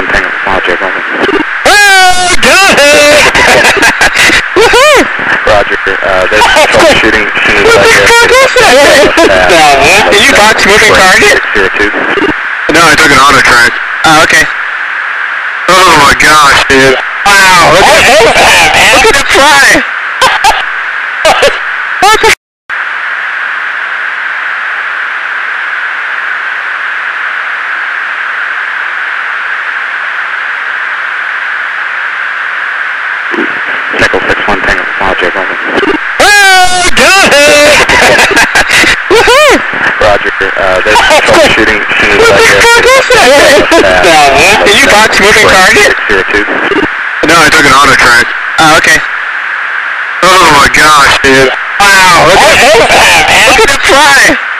one Tango Logic, over. Oh, got it! Woohoo! Roger, uh, there's troubleshooting as soon as What I the get fuck is that? No, what? Did you box moving target? No, I took an auto track. Oh, okay. Oh my gosh, dude. Wow, Nickel 61 Tango, Mile J, Golden. Oh, got it! Woohoo! Roger, uh, there's oh, troubleshooting. Oh. What the fuck is that? No, uh, you box moving target? No, I took an auto track. Oh, okay. Oh my gosh, dude. Wow, look at, that, man? Look at the fly!